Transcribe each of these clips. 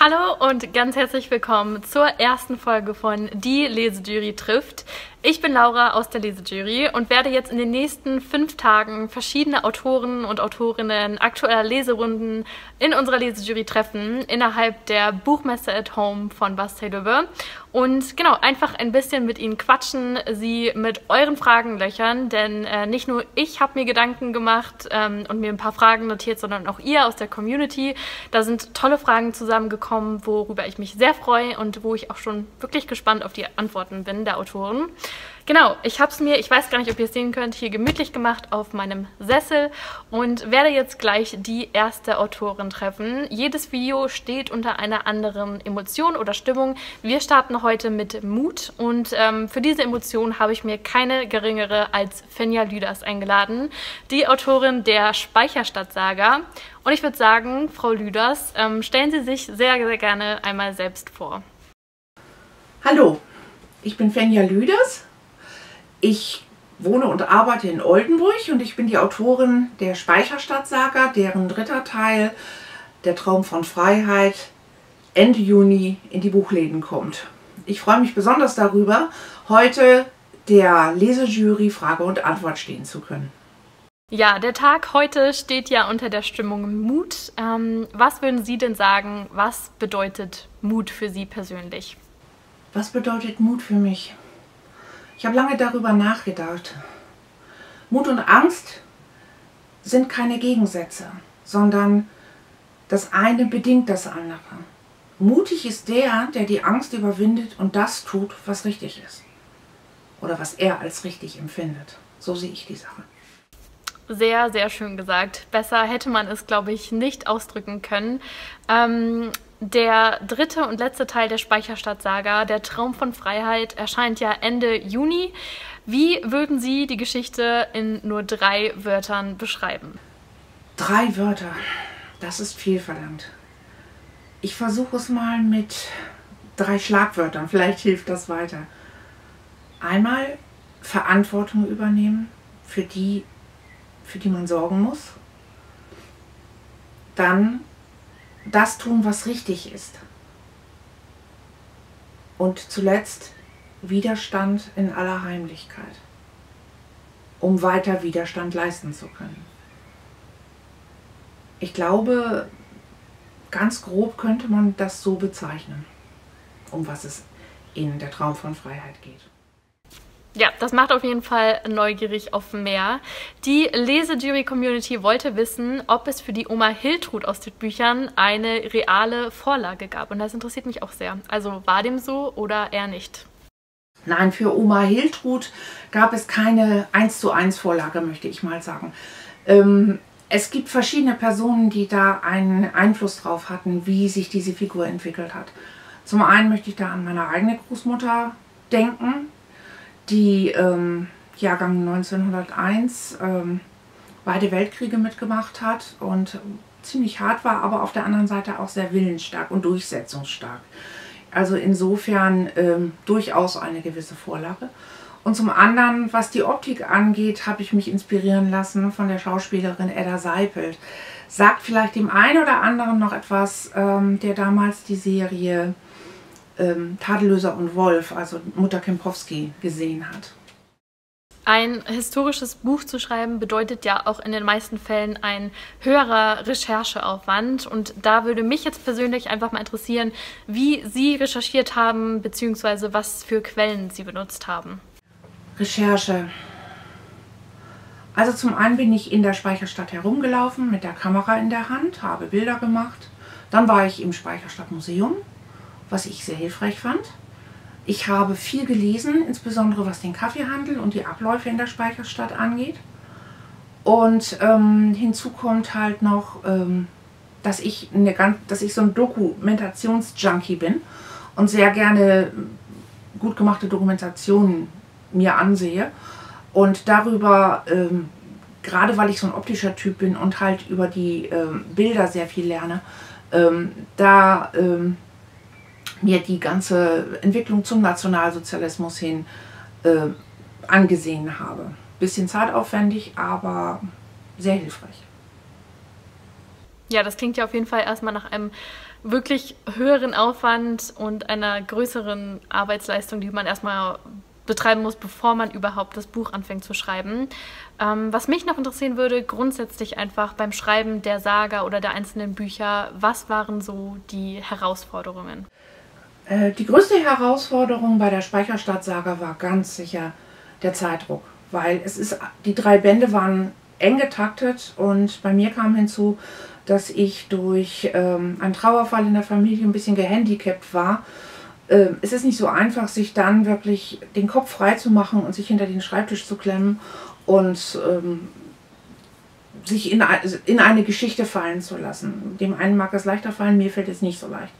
Hallo und ganz herzlich willkommen zur ersten Folge von Die Lesejury trifft. Ich bin Laura aus der Lesejury und werde jetzt in den nächsten fünf Tagen verschiedene Autoren und Autorinnen aktueller Leserunden in unserer Lesejury treffen, innerhalb der Buchmesse at Home von Bastei Löwe. Und genau, einfach ein bisschen mit ihnen quatschen, sie mit euren Fragen löchern, denn äh, nicht nur ich habe mir Gedanken gemacht ähm, und mir ein paar Fragen notiert, sondern auch ihr aus der Community. Da sind tolle Fragen zusammengekommen, worüber ich mich sehr freue und wo ich auch schon wirklich gespannt auf die Antworten bin der Autoren. Genau, ich habe es mir, ich weiß gar nicht, ob ihr es sehen könnt, hier gemütlich gemacht auf meinem Sessel und werde jetzt gleich die erste Autorin treffen. Jedes Video steht unter einer anderen Emotion oder Stimmung. Wir starten heute mit Mut und ähm, für diese Emotion habe ich mir keine geringere als Fenja Lüders eingeladen, die Autorin der Speicherstadt-Saga. Und ich würde sagen, Frau Lüders, ähm, stellen Sie sich sehr, sehr gerne einmal selbst vor. Hallo, ich bin Fenja Lüders. Ich wohne und arbeite in Oldenburg und ich bin die Autorin der Speicherstadt-Saga, deren dritter Teil, Der Traum von Freiheit, Ende Juni in die Buchläden kommt. Ich freue mich besonders darüber, heute der Lesejury Frage und Antwort stehen zu können. Ja, der Tag heute steht ja unter der Stimmung Mut. Ähm, was würden Sie denn sagen, was bedeutet Mut für Sie persönlich? Was bedeutet Mut für mich? Ich habe lange darüber nachgedacht. Mut und Angst sind keine Gegensätze, sondern das eine bedingt das andere. Mutig ist der, der die Angst überwindet und das tut, was richtig ist. Oder was er als richtig empfindet. So sehe ich die Sache. Sehr, sehr schön gesagt. Besser hätte man es, glaube ich, nicht ausdrücken können. Ähm, der dritte und letzte Teil der Speicherstadt-Saga, Der Traum von Freiheit, erscheint ja Ende Juni. Wie würden Sie die Geschichte in nur drei Wörtern beschreiben? Drei Wörter, das ist viel verlangt. Ich versuche es mal mit drei Schlagwörtern, vielleicht hilft das weiter. Einmal Verantwortung übernehmen für die, für die man sorgen muss. Dann das tun, was richtig ist. Und zuletzt Widerstand in aller Heimlichkeit, um weiter Widerstand leisten zu können. Ich glaube, ganz grob könnte man das so bezeichnen, um was es in der Traum von Freiheit geht. Ja, das macht auf jeden Fall neugierig auf mehr. Die Lesejury-Community wollte wissen, ob es für die Oma Hiltrud aus den Büchern eine reale Vorlage gab. Und das interessiert mich auch sehr. Also war dem so oder eher nicht? Nein, für Oma Hiltrud gab es keine 1 zu 1 Vorlage, möchte ich mal sagen. Ähm, es gibt verschiedene Personen, die da einen Einfluss drauf hatten, wie sich diese Figur entwickelt hat. Zum einen möchte ich da an meine eigene Großmutter denken, die ähm, Jahrgang 1901 ähm, beide Weltkriege mitgemacht hat und ziemlich hart war, aber auf der anderen Seite auch sehr willensstark und durchsetzungsstark. Also insofern ähm, durchaus eine gewisse Vorlage. Und zum anderen, was die Optik angeht, habe ich mich inspirieren lassen von der Schauspielerin Edda Seipelt. Sagt vielleicht dem einen oder anderen noch etwas, ähm, der damals die Serie ähm, Tadellöser und Wolf, also Mutter Kempowski, gesehen hat. Ein historisches Buch zu schreiben bedeutet ja auch in den meisten Fällen ein höherer Rechercheaufwand. Und da würde mich jetzt persönlich einfach mal interessieren, wie Sie recherchiert haben, beziehungsweise was für Quellen Sie benutzt haben. Recherche. Also zum einen bin ich in der Speicherstadt herumgelaufen mit der Kamera in der Hand, habe Bilder gemacht. Dann war ich im Speicherstadtmuseum was ich sehr hilfreich fand. Ich habe viel gelesen, insbesondere was den Kaffeehandel und die Abläufe in der Speicherstadt angeht. Und ähm, hinzu kommt halt noch, ähm, dass, ich eine, dass ich so ein Dokumentationsjunkie bin und sehr gerne gut gemachte Dokumentationen mir ansehe. Und darüber, ähm, gerade weil ich so ein optischer Typ bin und halt über die ähm, Bilder sehr viel lerne, ähm, da ähm, mir die ganze Entwicklung zum Nationalsozialismus hin äh, angesehen habe. Bisschen zeitaufwendig, aber sehr hilfreich. Ja, das klingt ja auf jeden Fall erstmal nach einem wirklich höheren Aufwand und einer größeren Arbeitsleistung, die man erstmal betreiben muss, bevor man überhaupt das Buch anfängt zu schreiben. Ähm, was mich noch interessieren würde, grundsätzlich einfach beim Schreiben der Saga oder der einzelnen Bücher, was waren so die Herausforderungen? Äh, die größte Herausforderung bei der Speicherstadt-Saga war ganz sicher der Zeitdruck, weil es ist, die drei Bände waren eng getaktet und bei mir kam hinzu, dass ich durch ähm, einen Trauerfall in der Familie ein bisschen gehandicapt war. Ähm, es ist nicht so einfach, sich dann wirklich den Kopf frei zu machen und sich hinter den Schreibtisch zu klemmen und ähm, sich in, in eine Geschichte fallen zu lassen. Dem einen mag es leichter fallen, mir fällt es nicht so leicht.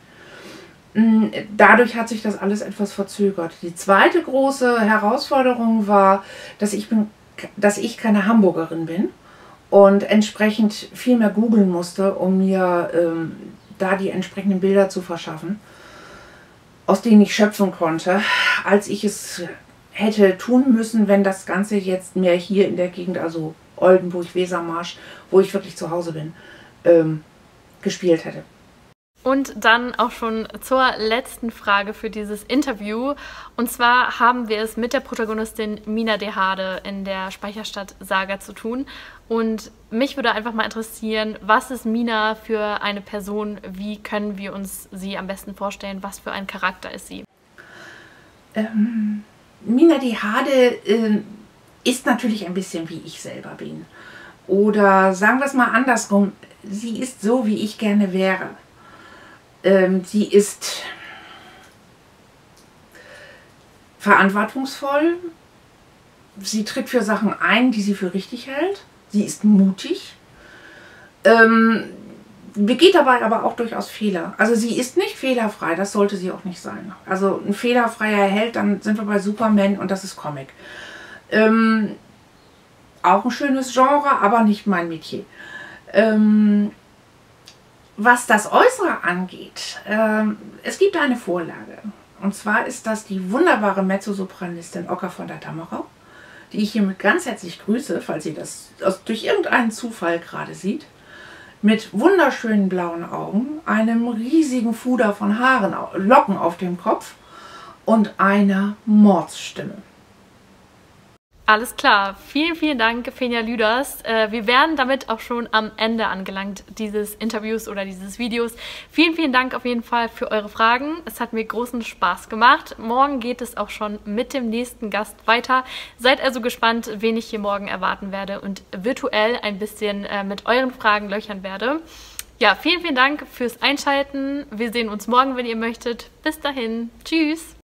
Mm, dadurch hat sich das alles etwas verzögert. Die zweite große Herausforderung war, dass ich, bin, dass ich keine Hamburgerin bin und entsprechend viel mehr googeln musste, um mir ähm, da die entsprechenden Bilder zu verschaffen, aus denen ich schöpfen konnte, als ich es hätte tun müssen, wenn das Ganze jetzt mehr hier in der Gegend, also Oldenburg, Wesermarsch, wo ich wirklich zu Hause bin, ähm, gespielt hätte. Und dann auch schon zur letzten Frage für dieses Interview. Und zwar haben wir es mit der Protagonistin Mina Dehade in der Speicherstadt-Saga zu tun. Und mich würde einfach mal interessieren, was ist Mina für eine Person? Wie können wir uns sie am besten vorstellen? Was für ein Charakter ist sie? Ähm, Mina Dehade äh, ist natürlich ein bisschen wie ich selber bin. Oder sagen wir es mal andersrum, sie ist so, wie ich gerne wäre. Ähm, sie ist verantwortungsvoll. Sie tritt für Sachen ein, die sie für richtig hält. Sie ist mutig. Ähm, begeht dabei aber auch durchaus Fehler. Also sie ist nicht fehlerfrei, das sollte sie auch nicht sein. Also ein fehlerfreier Held, dann sind wir bei Superman und das ist Comic. Ähm, auch ein schönes Genre, aber nicht mein Metier. Ähm, was das Äußere angeht, äh, es gibt eine Vorlage. Und zwar ist das die wunderbare Mezzosopranistin Ocker von der Tammerau, die ich hiermit ganz herzlich grüße, falls sie das durch irgendeinen Zufall gerade sieht. Mit wunderschönen blauen Augen, einem riesigen Fuder von Haaren, Locken auf dem Kopf und einer Mordsstimme. Alles klar. Vielen, vielen Dank, Fenja Lüders. Äh, wir wären damit auch schon am Ende angelangt dieses Interviews oder dieses Videos. Vielen, vielen Dank auf jeden Fall für eure Fragen. Es hat mir großen Spaß gemacht. Morgen geht es auch schon mit dem nächsten Gast weiter. Seid also gespannt, wen ich hier morgen erwarten werde und virtuell ein bisschen äh, mit euren Fragen löchern werde. Ja, vielen, vielen Dank fürs Einschalten. Wir sehen uns morgen, wenn ihr möchtet. Bis dahin. Tschüss.